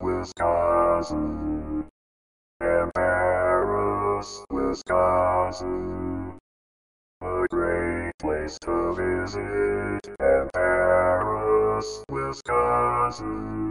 Wisconsin. And Paris, Wisconsin. A great place to visit. And Paris, Wisconsin.